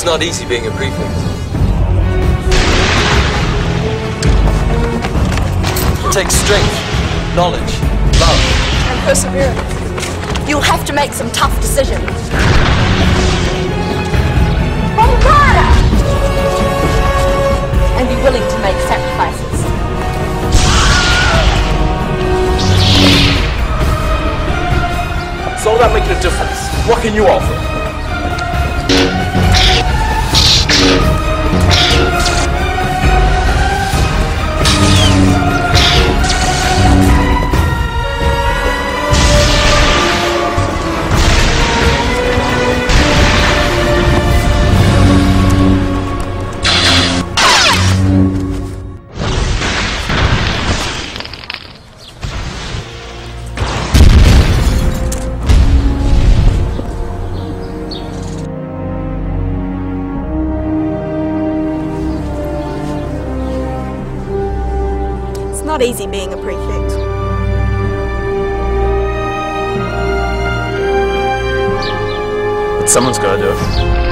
It's not easy being a prefect. It takes strength, knowledge, love. And perseverance. You'll have to make some tough decisions. Oh, and be willing to make sacrifices. So all about making a difference. What can you offer? Not easy being a prefect. But someone's gotta do it.